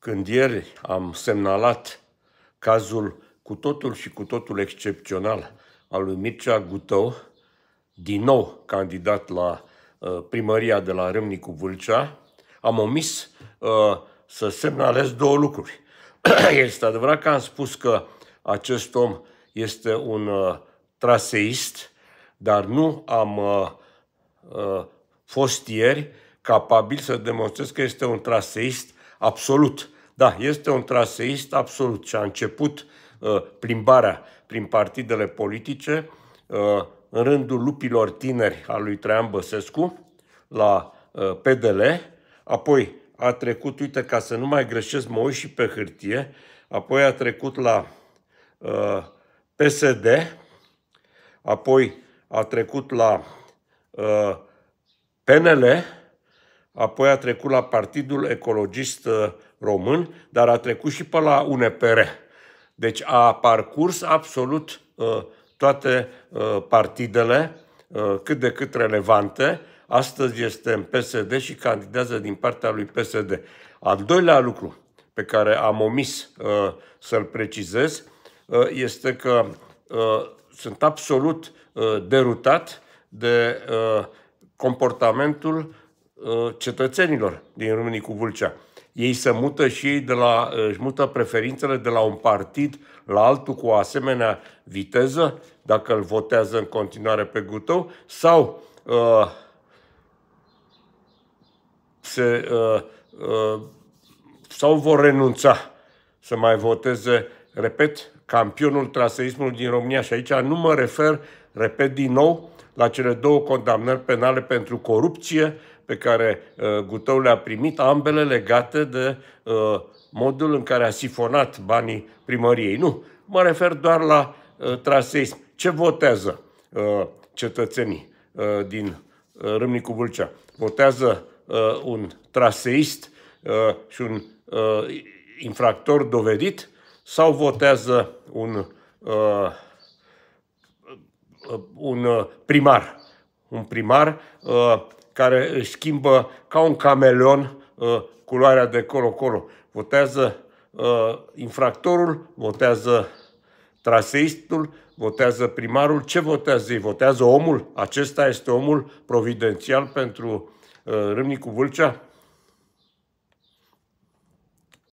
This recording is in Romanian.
Când ieri am semnalat cazul cu totul și cu totul excepțional al lui Mircea Gutău, din nou candidat la uh, primăria de la Râmnicu Vâlcea, am omis uh, să semnalez două lucruri. este adevărat că am spus că acest om este un uh, traseist, dar nu am uh, uh, fost ieri capabil să demonstrez că este un traseist absolut. Da, este un traseist absolut și a început uh, plimbarea prin partidele politice uh, în rândul lupilor tineri al lui Traian Băsescu la uh, PDL, apoi a trecut, uite, ca să nu mai greșesc, mă uit și pe hârtie, apoi a trecut la uh, PSD, apoi a trecut la uh, PNL, apoi a trecut la Partidul Ecologist uh, Român, dar a trecut și pe la UNPR. Deci a parcurs absolut uh, toate uh, partidele uh, cât de cât relevante. Astăzi este în PSD și candidează din partea lui PSD. Al doilea lucru pe care am omis uh, să-l precizez uh, este că uh, sunt absolut uh, derutat de uh, comportamentul uh, cetățenilor din Râmnicu Vâlcea. Ei se mută și ei de la, își mută preferințele de la un partid la altul cu o asemenea viteză, dacă îl votează în continuare pe Gutău, sau uh, se, uh, uh, sau vor renunța să mai voteze, repet, campionul traseismului din România. Și aici nu mă refer, repet din nou, la cele două condamnări penale pentru corupție pe care uh, Gutău le-a primit, ambele legate de uh, modul în care a sifonat banii primăriei. Nu, mă refer doar la uh, traseism. Ce votează uh, cetățenii uh, din uh, Râmnicu Vâlcea? Votează uh, un traseist uh, și un uh, infractor dovedit sau votează un, uh, un uh, primar? Un primar uh, care își schimbă ca un cameleon uh, culoarea de colo-colo. Votează uh, infractorul, votează traseistul, votează primarul. Ce votează ei? Votează omul? Acesta este omul providențial pentru uh, Râmnicu Vâlcea?